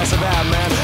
else about, bad man.